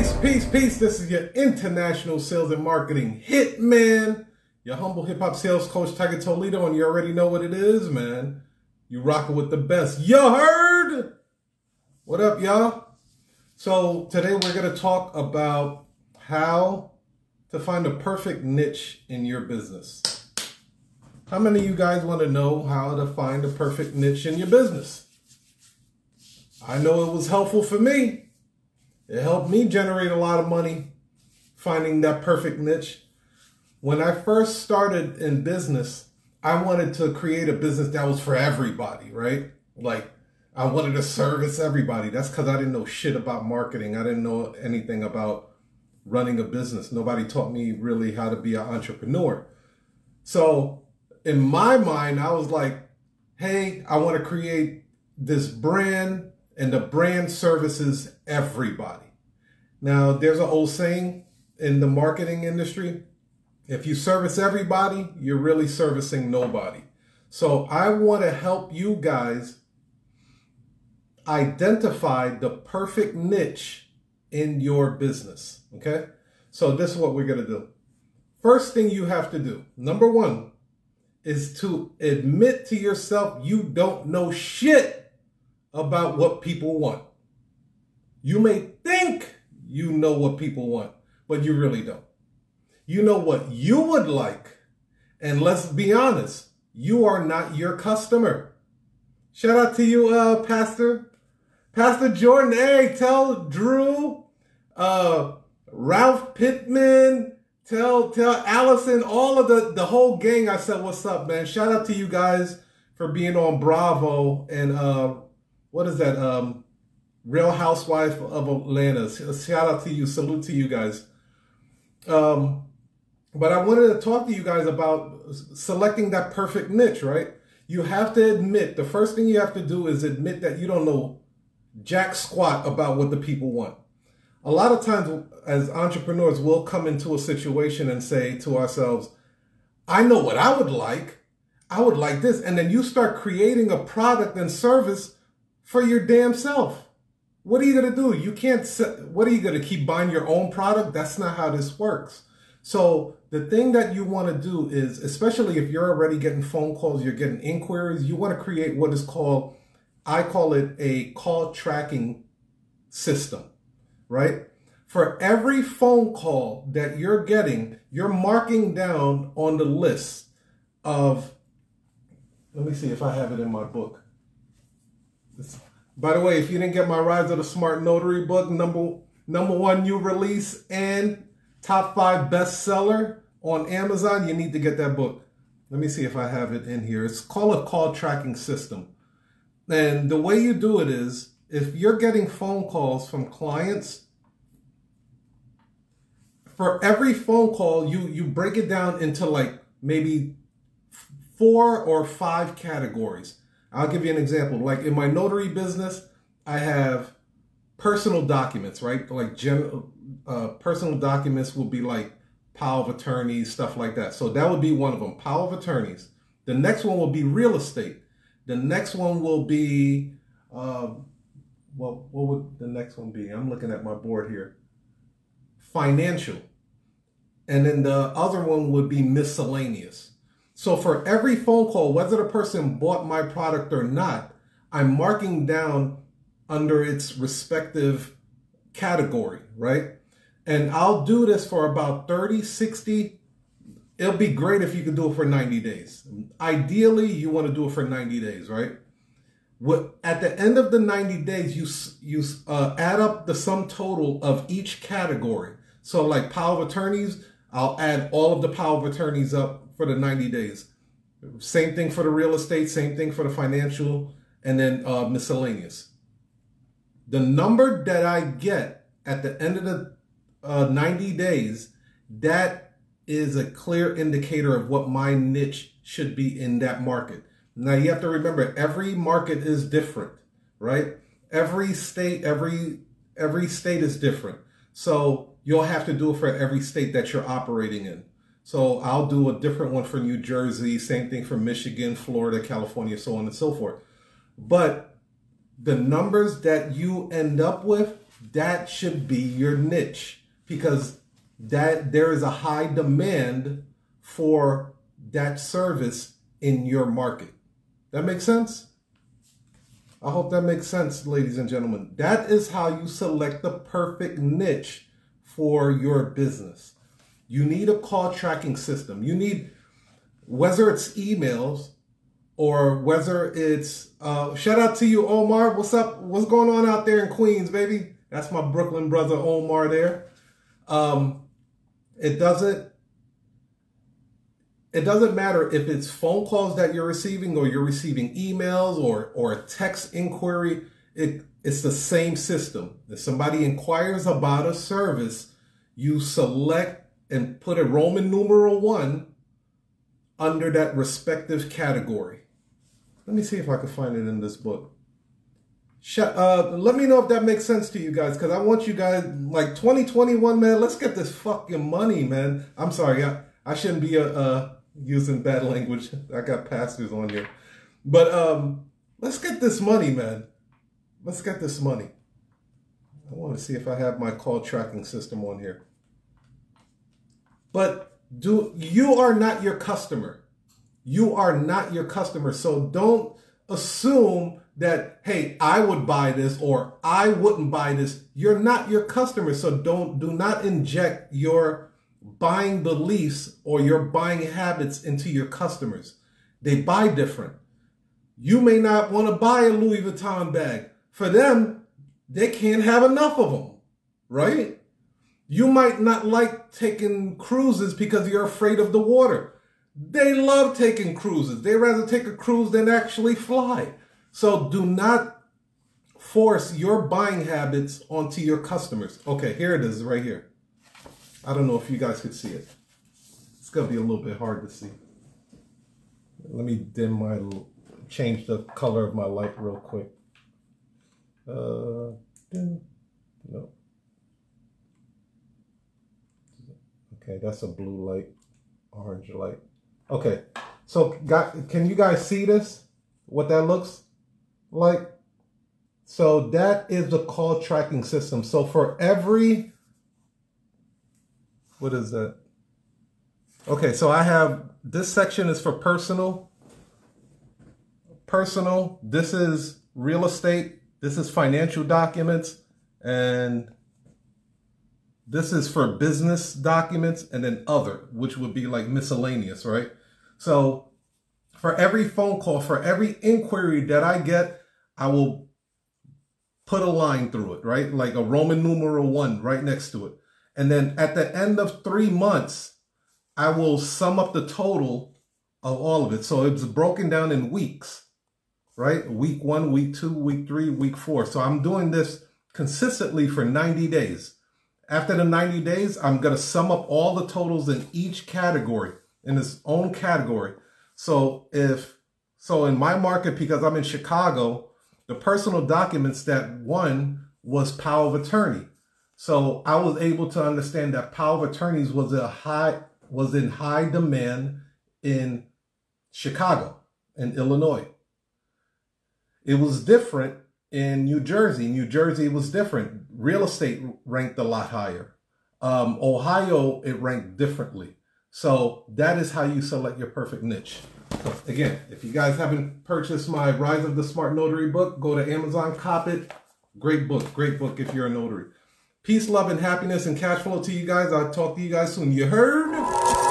Peace, peace, peace. This is your international sales and marketing hitman, your humble hip hop sales coach, Tiger Toledo, and you already know what it is, man. You rocking with the best. You heard? What up, y'all? So today we're going to talk about how to find a perfect niche in your business. How many of you guys want to know how to find a perfect niche in your business? I know it was helpful for me. It helped me generate a lot of money finding that perfect niche. When I first started in business, I wanted to create a business that was for everybody, right? Like I wanted to service everybody. That's because I didn't know shit about marketing. I didn't know anything about running a business. Nobody taught me really how to be an entrepreneur. So in my mind, I was like, hey, I want to create this brand and the brand services everybody. Now, there's an old saying in the marketing industry if you service everybody, you're really servicing nobody. So, I want to help you guys identify the perfect niche in your business. Okay. So, this is what we're going to do. First thing you have to do, number one, is to admit to yourself you don't know shit about what people want. You may think you know what people want, but you really don't. You know what you would like. And let's be honest, you are not your customer. Shout out to you, uh, Pastor. Pastor Jordan. Hey, tell Drew, uh, Ralph Pittman, tell tell Allison, all of the the whole gang. I said, what's up, man? Shout out to you guys for being on Bravo and uh what is that? Um, Real Housewife of Atlanta. Shout out to you. Salute to you guys. Um, but I wanted to talk to you guys about selecting that perfect niche, right? You have to admit, the first thing you have to do is admit that you don't know jack squat about what the people want. A lot of times as entrepreneurs, we'll come into a situation and say to ourselves, I know what I would like. I would like this. And then you start creating a product and service for your damn self. What are you going to do? You can't, what are you going to keep buying your own product? That's not how this works. So the thing that you want to do is, especially if you're already getting phone calls, you're getting inquiries, you want to create what is called, I call it a call tracking system, right? For every phone call that you're getting, you're marking down on the list of, let me see if I have it in my book. By the way, if you didn't get my Rise of the Smart Notary book, number number one new release and top five bestseller on Amazon, you need to get that book. Let me see if I have it in here. It's called a call tracking system. And the way you do it is if you're getting phone calls from clients, for every phone call, you, you break it down into like maybe four or five categories. I'll give you an example. Like in my notary business, I have personal documents, right? Like general uh, personal documents will be like power of attorneys, stuff like that. So that would be one of them, power of attorneys. The next one will be real estate. The next one will be, uh, well, what would the next one be? I'm looking at my board here. Financial. And then the other one would be miscellaneous. So for every phone call, whether the person bought my product or not, I'm marking down under its respective category, right? And I'll do this for about 30, 60. It'll be great if you could do it for 90 days. Ideally, you want to do it for 90 days, right? What, at the end of the 90 days, you, you uh, add up the sum total of each category. So like power of attorneys, I'll add all of the power of attorneys up for the 90 days. Same thing for the real estate, same thing for the financial, and then uh, miscellaneous. The number that I get at the end of the uh, 90 days, that is a clear indicator of what my niche should be in that market. Now you have to remember every market is different, right? Every state, every every state is different. So you'll have to do it for every state that you're operating in. So I'll do a different one for New Jersey, same thing for Michigan, Florida, California, so on and so forth. But the numbers that you end up with that should be your niche because that there is a high demand for that service in your market. That makes sense? I hope that makes sense, ladies and gentlemen. That is how you select the perfect niche for your business. You need a call tracking system. You need, whether it's emails or whether it's, uh, shout out to you, Omar. What's up? What's going on out there in Queens, baby? That's my Brooklyn brother, Omar, there. Um, it doesn't it doesn't matter if it's phone calls that you're receiving or you're receiving emails or or a text inquiry it it's the same system if somebody inquires about a service you select and put a roman numeral 1 under that respective category let me see if i can find it in this book uh, let me know if that makes sense to you guys because i want you guys like 2021 man let's get this fucking money man i'm sorry i, I shouldn't be a, a using bad language. I got pastors on here. But um, let's get this money, man. Let's get this money. I want to see if I have my call tracking system on here. But do you are not your customer. You are not your customer. So don't assume that, hey, I would buy this or I wouldn't buy this. You're not your customer. So don't do not inject your buying beliefs or your buying habits into your customers. They buy different. You may not want to buy a Louis Vuitton bag. For them, they can't have enough of them, right? You might not like taking cruises because you're afraid of the water. They love taking cruises. They rather take a cruise than actually fly. So do not force your buying habits onto your customers. Okay, here it is right here. I don't know if you guys could see it. It's gonna be a little bit hard to see. Let me dim my, change the color of my light real quick. Uh, no. Okay, that's a blue light, orange light. Okay, so got, can you guys see this? What that looks like? So that is the call tracking system. So for every what is that? Okay, so I have, this section is for personal. Personal, this is real estate, this is financial documents, and this is for business documents, and then other, which would be like miscellaneous, right? So for every phone call, for every inquiry that I get, I will put a line through it, right? Like a Roman numeral one right next to it. And then at the end of three months, I will sum up the total of all of it. So it's broken down in weeks, right? Week one, week two, week three, week four. So I'm doing this consistently for 90 days. After the 90 days, I'm going to sum up all the totals in each category, in its own category. So if, so in my market, because I'm in Chicago, the personal documents that won was power of attorney. So I was able to understand that power of attorneys was a high was in high demand in Chicago and Illinois. It was different in New Jersey. New Jersey was different. Real estate ranked a lot higher. Um, Ohio, it ranked differently. So that is how you select your perfect niche. So again, if you guys haven't purchased my Rise of the Smart Notary book, go to Amazon, cop it. Great book, great book if you're a notary. Peace, love, and happiness and cash flow to you guys. I'll talk to you guys soon. You heard?